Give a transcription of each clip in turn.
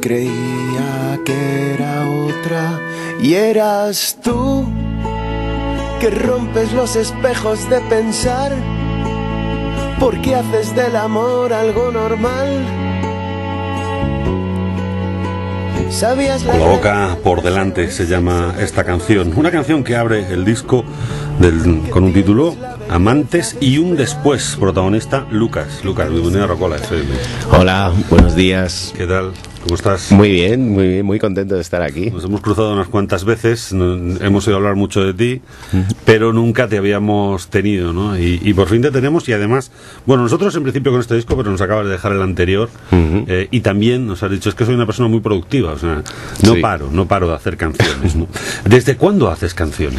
Creía que era otra y eras tú que rompes los espejos de pensar porque haces del amor algo normal. Con la boca por delante se llama esta canción. Una canción que abre el disco del- con un título Amantes y un después. Protagonista Lucas. Lucas, bienvenido a Rocola FM. Hola, buenos días. ¿Qué tal? ¿Cómo estás? Muy bien, muy bien, muy contento de estar aquí. Nos hemos cruzado unas cuantas veces, hemos oído hablar mucho de ti, pero nunca te habíamos tenido, ¿no? Y, y por fin te tenemos y además, bueno, nosotros en principio con este disco, pero nos acabas de dejar el anterior eh, y también nos has dicho, es que soy una persona muy productiva, o sea, no Sí. paro, no paro de hacer canciones, ¿no? ¿Desde cuándo haces canciones?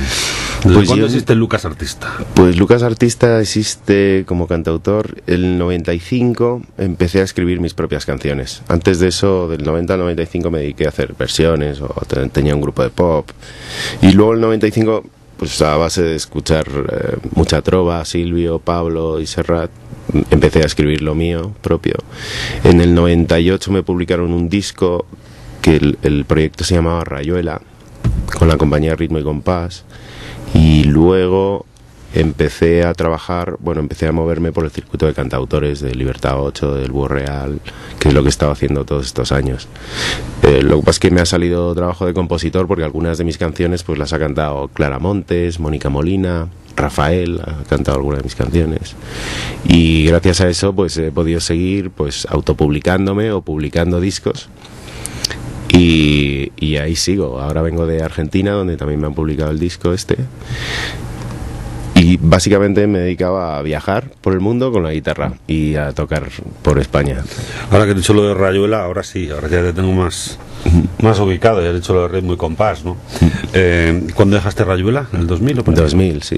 ¿Desde Pues cuándo yo- existe Lucas Artista? Pues Lucas Artista existe como cantautor. El 95 empecé a escribir mis propias canciones. Antes de eso, del 90 al 95 me dediqué a hacer versiones o te- tenía un grupo de pop. Y luego el 95, pues a base de escuchar eh, mucha trova, Silvio, Pablo y Serrat, empecé a escribir lo mío propio. En el 98 me publicaron un disco que el, el proyecto se llamaba Rayuela, con la compañía Ritmo y Compás. Y luego empecé a trabajar, bueno, empecé a moverme por el circuito de cantautores de Libertad 8, del Búho Real, que es lo que he estado haciendo todos estos años. Eh, lo que pasa es que me ha salido trabajo de compositor porque algunas de mis canciones pues las ha cantado Clara Montes, Mónica Molina, Rafael ha cantado algunas de mis canciones. Y gracias a eso pues he podido seguir pues autopublicándome o publicando discos. Y, y ahí sigo. Ahora vengo de Argentina, donde también me han publicado el disco este. Y básicamente me dedicaba a viajar por el mundo con la guitarra y a tocar por España. Ahora que he dicho lo de Rayuela, ahora sí, ahora ya te tengo más, más ubicado, ya he dicho lo de ritmo y compás, ¿no? Eh, ¿Cuándo dejaste Rayuela? ¿En el 2000 o por ahí? 2000, sí.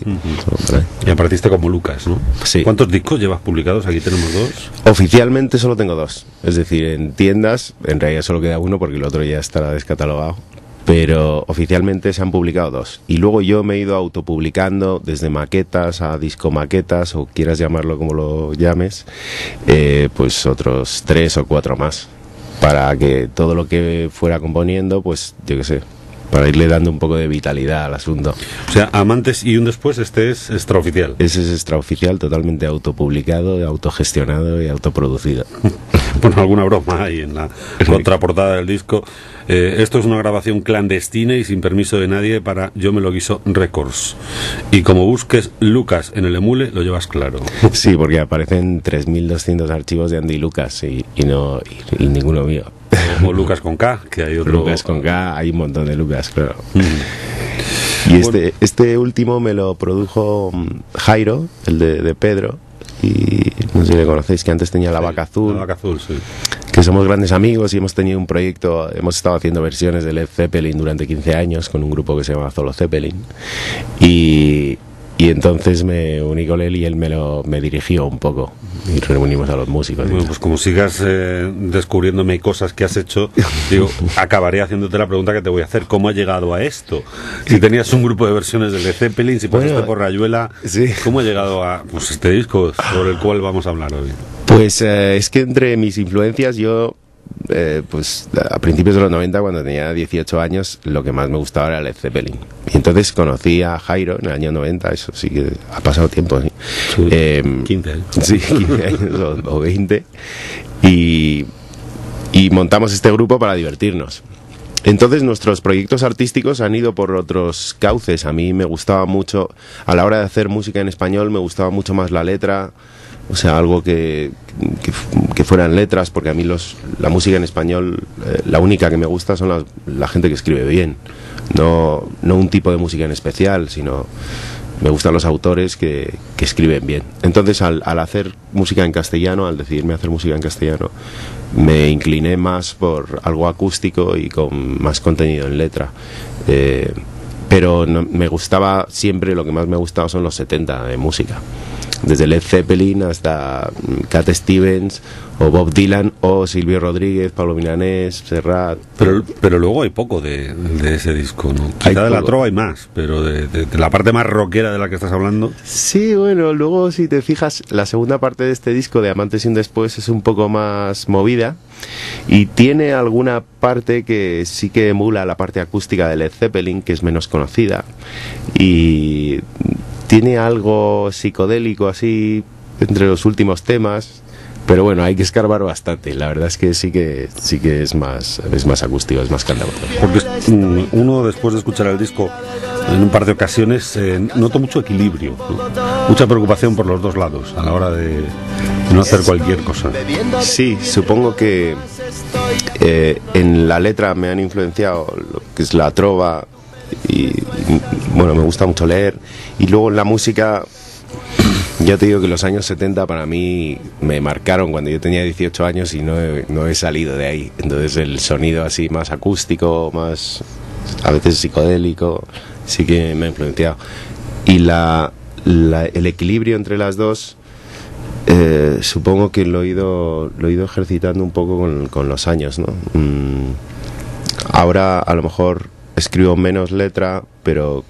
Y apareciste como Lucas, ¿no? Sí. ¿Cuántos discos llevas publicados? Aquí tenemos dos. Oficialmente solo tengo dos. Es decir, en tiendas, en realidad solo queda uno porque el otro ya estará descatalogado. Pero oficialmente se han publicado dos. Y luego yo me he ido autopublicando desde maquetas a disco maquetas, o quieras llamarlo como lo llames, eh, pues otros tres o cuatro más. Para que todo lo que fuera componiendo, pues yo qué sé, para irle dando un poco de vitalidad al asunto. O sea, Amantes y un después, este es extraoficial. Ese es extraoficial, totalmente autopublicado, autogestionado y autoproducido. Bueno, alguna broma hay en la contraportada del disco. Eh, esto es una grabación clandestina y sin permiso de nadie para Yo me lo guiso Records. Y como busques Lucas en el emule, lo llevas claro. Sí, porque aparecen 3.200 archivos de Andy Lucas y, y no y, y ninguno mío. O Lucas con K, que hay otro. Lucas con K, hay un montón de Lucas, claro. Mm. Y este, este último me lo produjo mm, Jairo, el de, de Pedro. Y no sé si le conocéis, que antes tenía La Vaca Azul. La vaca azul, sí. que somos grandes amigos y hemos tenido un proyecto, hemos estado haciendo versiones de Led Zeppelin durante 15 años con un grupo que se llama Zolo Zeppelin. Y, y entonces me uní con él y él me, lo, me dirigió un poco y reunimos a los músicos. Bueno, pues como sigas eh, descubriéndome cosas que has hecho, digo, acabaré haciéndote la pregunta que te voy a hacer. ¿Cómo has llegado a esto? Si tenías un grupo de versiones de Led Zeppelin, si pasaste Bueno, por Rayuela, sí. ¿cómo has llegado a pues, este disco sobre el cual vamos a hablar hoy? Pues eh, es que entre mis influencias yo, eh, pues a principios de los 90, cuando tenía 18 años, lo que más me gustaba era Led Zeppelin. Y entonces conocí a Jairo en el año 90, eso sí que ha pasado tiempo, ¿sí? Sí, Em, 15 años. Sí, 15 años o, o 20. Y, y montamos este grupo para divertirnos. Entonces nuestros proyectos artísticos han ido por otros cauces. A mí me gustaba mucho, a la hora de hacer música en español, me gustaba mucho más la letra, o sea, algo que, que, fueran letras, porque a mí los, la música en español, eh, la única que me gusta son la gente que escribe bien. No, no un tipo de música en especial, sino me gustan los autores que, que escriben bien. Entonces, al, al hacer música en castellano, al decidirme hacer música en castellano, me incliné más por algo acústico y con más contenido en letra. Eh, pero no- me gustaba siempre, lo que más me gustaba son los 70 de música. Desde Led Zeppelin hasta Cat Stevens o Bob Dylan o Silvio Rodríguez, Pablo Milanés, Serrat. Pero, pero luego hay poco de, ese disco, ¿no? Quizá de la trova hay más, pero de, la parte más rockera de la que estás hablando. Sí, bueno, luego si te fijas, la segunda parte de este disco de Amantes y un Después es un poco más movida y tiene alguna parte que sí que emula la parte acústica de Led Zeppelin, que es menos conocida y tiene algo psicodélico así entre los últimos temas pero bueno, hay que escarbar bastante. La verdad es que sí que sí que es más es más acústico, es más cantado. Porque mm, uno después de escuchar el disco en un par de ocasiones eh, noto mucho equilibrio, mucha preocupación por los dos lados a la hora de no hacer cualquier cosa. Sí, supongo que eh, en la letra me han influenciado lo que es la trova y bueno, me gusta mucho leer y luego la música ya te digo que los años 70 para mí me marcaron cuando yo tenía 18 años y no he, no he salido de ahí. Entonces el sonido así más acústico, más a veces psicodélico, sí que me ha influenciado. Y la, el equilibrio entre las dos, eh, supongo que lo he, ido, lo he ido ejercitando un poco con, con los años. ¿no? Mm, ahora a lo mejor escribo menos letra, pero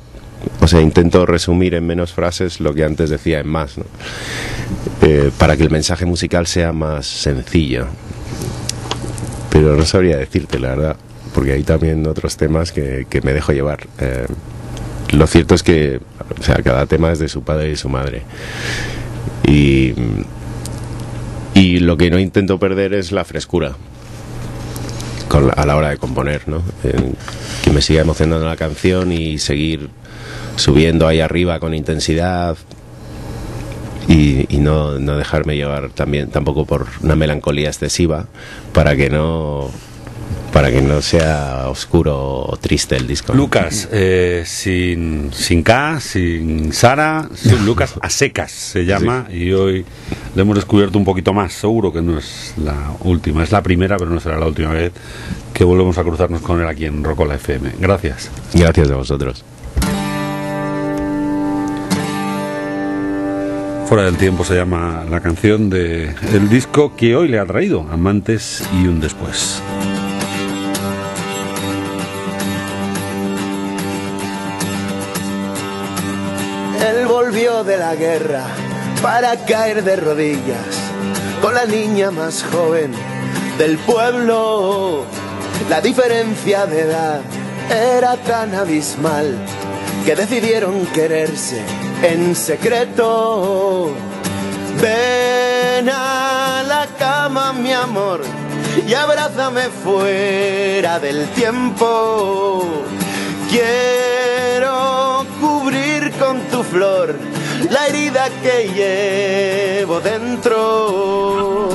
o sea, intento resumir en menos frases lo que antes decía en más, eh, para que el mensaje musical sea más sencillo. Pero no sabría decirte, la verdad, porque hay también otros temas que, me dejo llevar. Eh, lo cierto es que, o sea, cada tema es de su padre y su madre. Y, y lo que no intento perder es la frescura. A la hora de componer, ¿no? que me siga emocionando la canción y seguir subiendo ahí arriba con intensidad y, no, no, dejarme llevar también tampoco por una melancolía excesiva para que no para que no sea oscuro o triste el disco. Lucas, eh, sin, sin K, sin Sara, Lucas a secas se llama y hoy le hemos descubierto un poquito más. Seguro que no es la última, es la primera, pero no será la última vez que volvemos a cruzarnos con él aquí en Rocola FM. Gracias. Gracias a vosotros. Fuera del tiempo se llama la canción de el disco que hoy le ha traído, Amantes y un después. De la guerra para caer de rodillas con la niña más joven del pueblo. La diferencia de edad era tan abismal que decidieron quererse en secreto. Ven a la cama, mi amor, y abrázame fuera del tiempo. Quiero tu flor la herida que llevo dentro.